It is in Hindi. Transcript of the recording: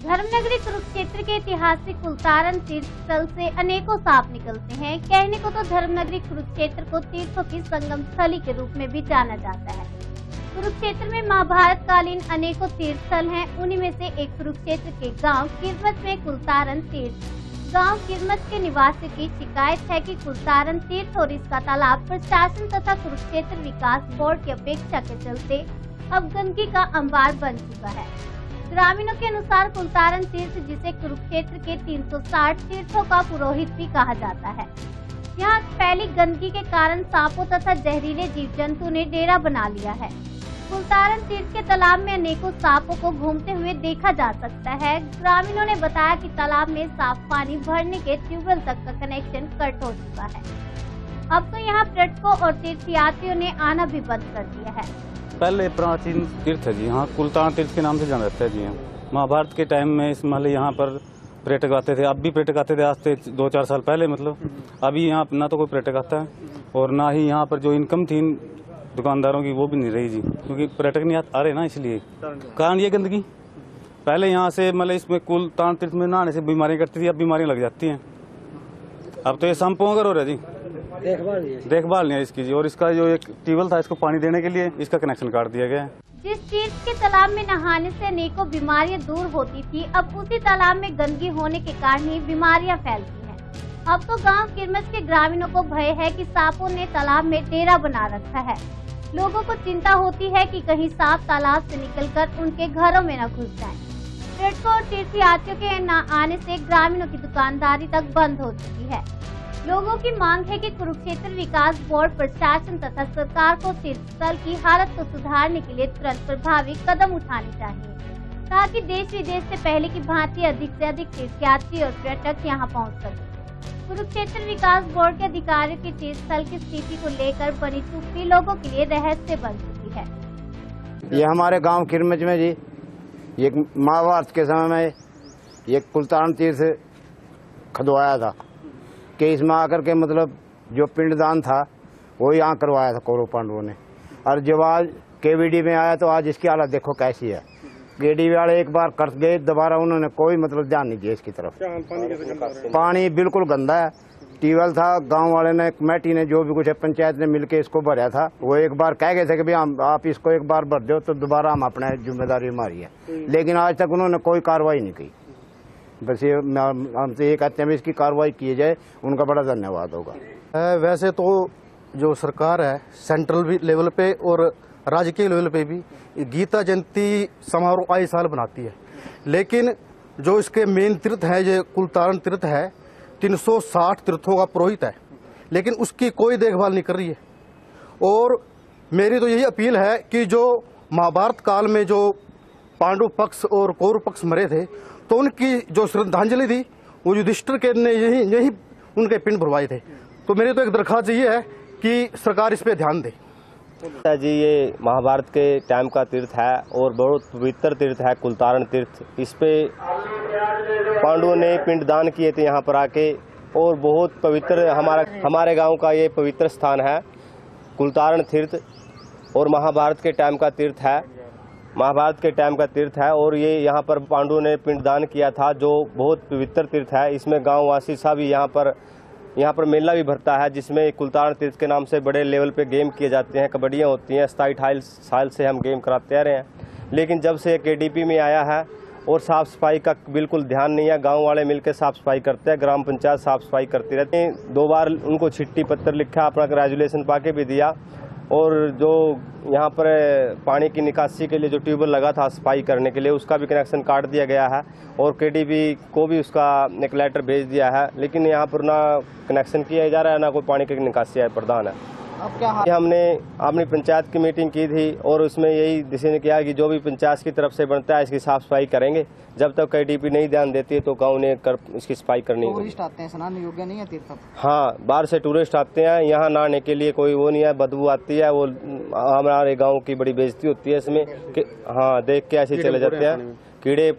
धर्मनगरी कुरुक्षेत्र के ऐतिहासिक कुलतारन तीर्थ स्थल से अनेकों सांप निकलते हैं। कहने को तो धर्मनगरी कुरुक्षेत्र को तीर्थों की संगम स्थली के रूप में भी जाना जाता है। कुरुक्षेत्र में महाभारत कालीन अनेकों तीर्थ स्थल हैं। उन्हीं में से एक कुरुक्षेत्र के गाँव किरमत में कुलतारन तीर्थ। गाँव किरमत के निवासियों की शिकायत है कि कुलतारन तीर्थ और इसका तालाब प्रशासन तथा कुरुक्षेत्र विकास बोर्ड की अपेक्षा के चलते अब गंदगी का अंबार बन चुका है। ग्रामीणों के अनुसार कुलतारन तीर्थ, जिसे कुरुक्षेत्र के 360 तीर्थों का पुरोहित भी कहा जाता है। यहाँ फैली गंदगी के कारण सांपों तथा जहरीले जीव जंतु ने डेरा बना लिया है। कुलतारन तीर्थ के तालाब में अनेकों सांपों को घूमते हुए देखा जा सकता है। ग्रामीणों ने बताया कि तालाब में साफ़ पानी भरने के ट्यूबवेल तक का कनेक्शन कट हो चुका है। अब तो यहाँ पर्यटकों और तीर्थयात्रियों ने आना भी बंद कर दिया है। पहले प्राचीन तीर्थ है जी, यहाँ कुलतान तीर्थ के नाम से जाना जाता है जी महाभारत के टाइम में इस मतलब यहाँ पर पर्यटक आते थे। अब भी पर्यटक आते थे, आज से दो चार साल पहले मतलब। अभी यहाँ ना तो कोई पर्यटक आता है और ना ही यहाँ पर जो इनकम थी दुकानदारों की, वो भी नहीं रही जी। क्योंकि पर्यटक नहीं आ रहे ना इसलिए। कारण ये गंदगी। पहले यहाँ से मतलब इसमें कुल तान तीर्थ में नहाने से बीमारियाँ करती थी, अब बीमारियाँ लग जाती हैं। अब तो ये संपों अगर हो रहा है जी। देखभाल नहीं है देखभाल नहीं है इसकी जी और इसका जो एक ट्यूबवेल था इसको पानी देने के लिए इसका कनेक्शन काट दिया गया है। जिस चीज़ के तालाब में नहाने से अनेकों बीमारियाँ दूर होती थी अब उसी तालाब में गंदगी होने के कारण ही बीमारियाँ फैलती हैं। अब तो गाँव किरमच के ग्रामीणों को भय है कि सांपों ने तालाब में डेरा बना रखा है। लोगों को चिंता होती है कि कहीं सांप तालाब से निकलकर उनके घरों में न घुस जाए। पर्यटकों और तीर्थयात्रियों के न आने से ग्रामीणों की दुकानदारी तक बंद हो चुकी है। लोगों की मांग है कि कुरुक्षेत्र विकास बोर्ड, प्रशासन तथा सरकार को तीर्थ स्थल की हालत को सुधारने के लिए तुरंत प्रभावी कदम उठाने चाहिए। ताकि देश विदेश से पहले की भांति अधिक से अधिक तीर्थयात्री और पर्यटक यहाँ पहुँच सके। कुरुक्षेत्र विकास बोर्ड के अधिकारियों की तीर्थ स्थल की स्थिति को लेकर बनी चुप्पी लोगों के लिए रहस्य बन चुकी है। ये हमारे गाँव किरमच में जी, ये महाभारत के समय में ये कुलतान तीर्थ खदवाया था। कि इसमें आकर के मतलब जो पिंडदान था वो यहाँ करवाया था कौरव पांडवों ने। और जब आज केवीडी में आया तो आज इसकी हालत देखो कैसी है। केडी वाले एक बार कर गए दोबारा उन्होंने कोई मतलब ध्यान नहीं दिया इसकी तरफ़। पानी बिल्कुल गंदा है। ट्यूबवेल था गाँव वाले ने कमेटी ने जो भी कुछ है पंचायत ने मिलके इसको भरा था। वो एक बार कह गए थे कि भाई हम आप इसको एक बार भर दो तो दोबारा हम अपने ज़िम्मेदारी हमारी है लेकिन आज तक उन्होंने कोई कार्रवाई नहीं की। बस ये हमसे ये कहते हैं इसकी कार्रवाई की जाए, उनका बड़ा धन्यवाद होगा। वैसे तो जो सरकार है सेंट्रल भी लेवल पे और राज्य के लेवल पे भी गीता जयंती समारोह आए साल बनाती है। लेकिन जो इसके मेन तीर्थ है जो कुलतारण तीर्थ है 360 तीर्थों का पुरोहित है। लेकिन उसकी कोई देखभाल नहीं कर रही है। और मेरी तो यही अपील है कि जो महाभारत काल में जो पांडु पक्ष और कौरव पक्ष मरे थे तो उनकी जो श्रद्धांजलि थी, वो युधिष्ठिर के ने यही यही उनके पिंड भरवाए थे। तो मेरी तो एक दरखास्त ये है कि सरकार इस पे ध्यान दे। जी, ये महाभारत के टाइम का तीर्थ है और बहुत पवित्र तीर्थ है, कुलतारण तीर्थ। इस पे पांडवों ने पिंडदान किए थे यहाँ पर आके और बहुत पवित्र हमारा, हमारे गाँव का ये पवित्र स्थान है, कुलतारण तीर्थ और महाभारत के टाइम का तीर्थ है। महाभारत के टाइम का तीर्थ है और ये यहाँ पर पांडु ने पिंडदान किया था, जो बहुत पवित्र तीर्थ है। इसमें गाँव वासी सब यहाँ पर यहाँ पर मेला भी भरता है, जिसमें कुलतारण तीर्थ के नाम से बड़े लेवल पे गेम किए जाते हैं, कबड्डियाँ होती हैं स्थायी अठाईस साल से हम गेम कराते आ रहे हैं। लेकिन जब से के डी में आया है और साफ़ सफ़ाई का बिल्कुल ध्यान नहीं है, गाँव वाले मिलकर साफ़ सफ़ाई करते हैं, ग्राम पंचायत साफ़ सफ़ाई करती रहती है। दो बार उनको छिट्टी पत्र लिखा, अपना ग्रेजुलेशन पाके भी दिया। और जो यहाँ पर पानी की निकासी के लिए जो ट्यूबवेल लगा था सफ़ाई करने के लिए, उसका भी कनेक्शन काट दिया गया है और के को भी उसका एक लेटर भेज दिया है। लेकिन यहाँ पर ना कनेक्शन किया जा रहा है, ना कोई पानी की निकासी है प्रधान है। अब क्या ये हमने अपनी पंचायत की मीटिंग की थी और उसमें यही डिसीज़न किया कि जो भी पंचायत की तरफ़ से बनता है इसकी साफ़ सफ़ाई करेंगे। जब तक के नहीं ध्यान देती है तो गाँव ने कर इसकी सफ़ाई करनी होगी टूरिस्ट आते हैं स्नान योग्य नहीं है तीर्थ हाँ बाहर से टूरिस्ट आते हैं यहाँ नहाने के लिए कोई वो नहीं है बदबू आती है वो हमारे गाँव की बड़ी बेजती होती है इसमें हाँ देख के ऐसे चले जाते हैं। कीड़े